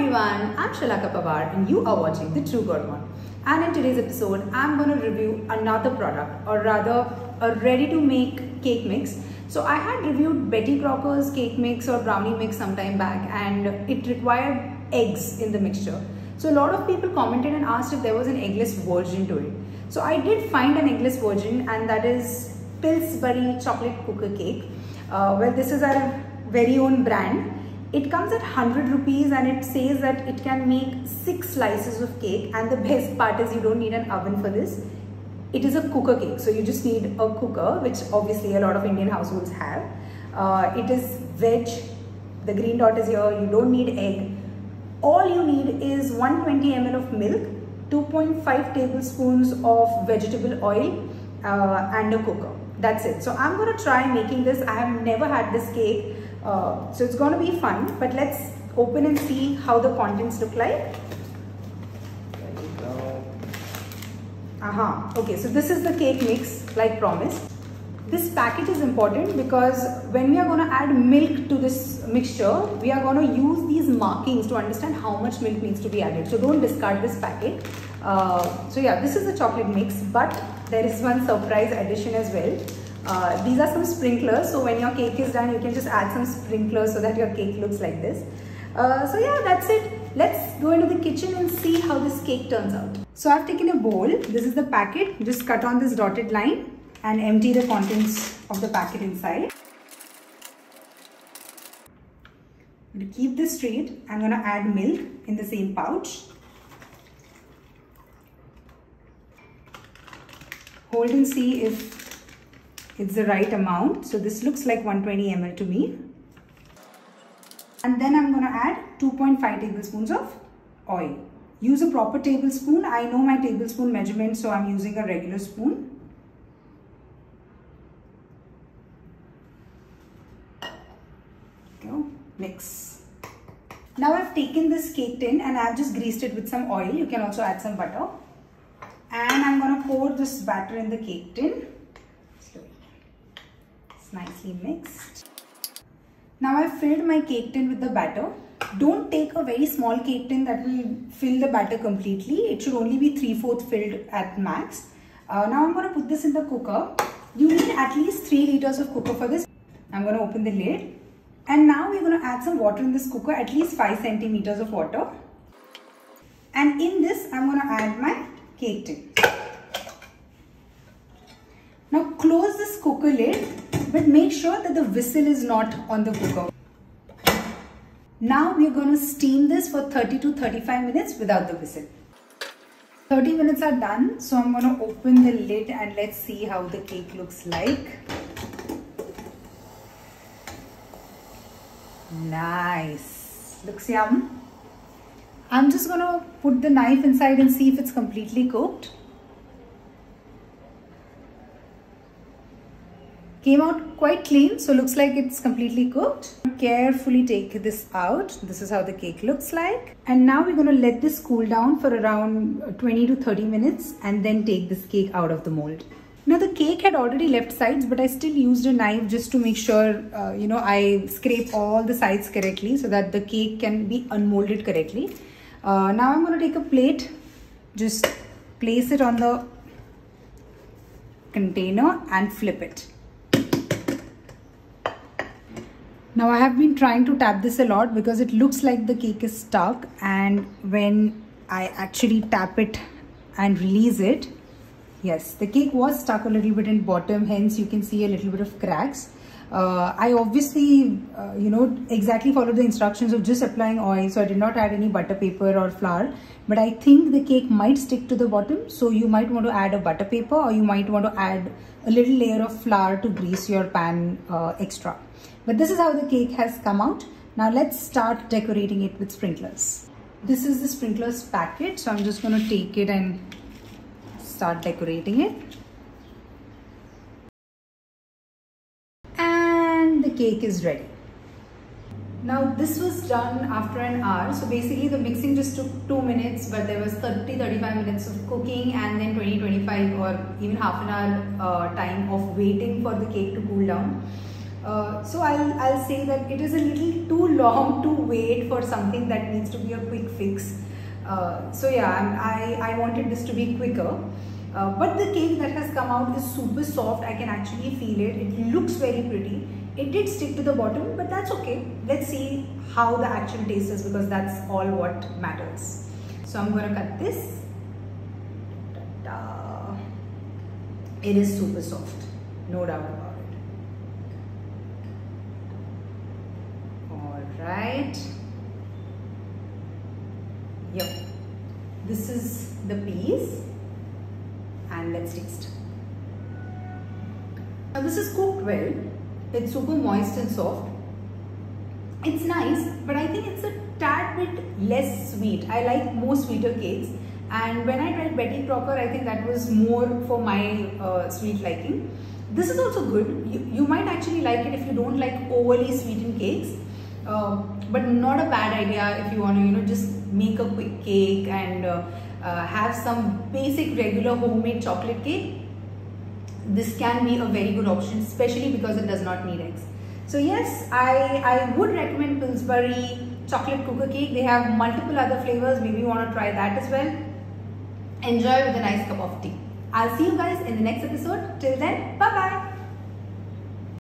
everyone, I'm Shalaka Pawar and you are watching The True Gourmand. And in today's episode, I'm going to review another product or rather a ready to make cake mix. So I had reviewed Betty Crocker's cake mix or brownie mix some time back and it required eggs in the mixture. So a lot of people commented and asked if there was an eggless version to it. So I did find an eggless version and that is Pillsbury chocolate cooker cake. Uh, well, this is our very own brand it comes at 100 rupees and it says that it can make six slices of cake and the best part is you don't need an oven for this. It is a cooker cake so you just need a cooker which obviously a lot of Indian households have. Uh, it is veg, the green dot is here, you don't need egg. All you need is 120 ml of milk, 2.5 tablespoons of vegetable oil uh, and a cooker. That's it. So I'm going to try making this. I have never had this cake uh, so it's going to be fun, but let's open and see how the contents look like. Aha, okay, so this is the cake mix like promised. This packet is important because when we are going to add milk to this mixture, we are going to use these markings to understand how much milk needs to be added. So don't discard this packet. Uh, so yeah, this is the chocolate mix, but there is one surprise addition as well. Uh, these are some sprinklers so when your cake is done you can just add some sprinklers so that your cake looks like this. Uh, so yeah that's it. Let's go into the kitchen and see how this cake turns out. So I've taken a bowl. This is the packet. Just cut on this dotted line and empty the contents of the packet inside. To keep this straight. I'm going to add milk in the same pouch. Hold and see if it's the right amount. So this looks like 120 ml to me. And then I'm going to add 2.5 tablespoons of oil. Use a proper tablespoon. I know my tablespoon measurement, so I'm using a regular spoon. Go, mix. Now I've taken this cake tin and I've just greased it with some oil. You can also add some butter. And I'm going to pour this batter in the cake tin nicely mixed. Now I've filled my cake tin with the batter. Don't take a very small cake tin that will fill the batter completely. It should only be 3 4 filled at max. Uh, now I'm going to put this in the cooker. You need at least 3 liters of cooker for this. I'm going to open the lid. And now we're going to add some water in this cooker, at least 5 centimeters of water. And in this, I'm going to add my cake tin. Now close this cooker lid but make sure that the whistle is not on the cooker. Now we are going to steam this for 30 to 35 minutes without the whistle. 30 minutes are done so I'm going to open the lid and let's see how the cake looks like. Nice. Looks yum. I'm just going to put the knife inside and see if it's completely cooked. Came out quite clean, so looks like it's completely cooked. Carefully take this out. This is how the cake looks like. And now we're going to let this cool down for around 20 to 30 minutes and then take this cake out of the mold. Now the cake had already left sides, but I still used a knife just to make sure, uh, you know, I scrape all the sides correctly so that the cake can be unmolded correctly. Uh, now I'm going to take a plate, just place it on the container and flip it. Now I have been trying to tap this a lot because it looks like the cake is stuck and when I actually tap it and release it, yes, the cake was stuck a little bit in bottom, hence you can see a little bit of cracks. Uh, I obviously, uh, you know, exactly followed the instructions of just applying oil. So I did not add any butter paper or flour. But I think the cake might stick to the bottom. So you might want to add a butter paper or you might want to add a little layer of flour to grease your pan uh, extra. But this is how the cake has come out. Now let's start decorating it with sprinklers. This is the sprinklers packet. So I'm just going to take it and start decorating it. And the cake is ready. Now this was done after an hour. So basically the mixing just took 2 minutes but there was 30-35 minutes of cooking and then 20-25 or even half an hour uh, time of waiting for the cake to cool down. Uh, so I'll, I'll say that it is a little too long to wait for something that needs to be a quick fix. Uh, so yeah, I, I wanted this to be quicker. Uh, but the cake that has come out is super soft. I can actually feel it. It looks very pretty. It did stick to the bottom, but that's okay. Let's see how the actual taste is because that's all what matters. So I'm to cut this. It is super soft, no doubt about it. Alright. Yep. This is the piece and let's taste. Now this is cooked well. It's super moist and soft. It's nice, but I think it's a tad bit less sweet. I like more sweeter cakes. And when I tried Betty Crocker, I think that was more for my uh, sweet liking. This is also good. You, you might actually like it if you don't like overly sweetened cakes. Uh, but not a bad idea if you want to, you know, just make a quick cake and uh, uh, have some basic regular homemade chocolate cake. This can be a very good option, especially because it does not need eggs. So yes, I, I would recommend Pillsbury chocolate cooker cake. They have multiple other flavors. Maybe you want to try that as well. Enjoy with a nice cup of tea. I'll see you guys in the next episode. Till then, bye-bye.